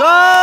Gol!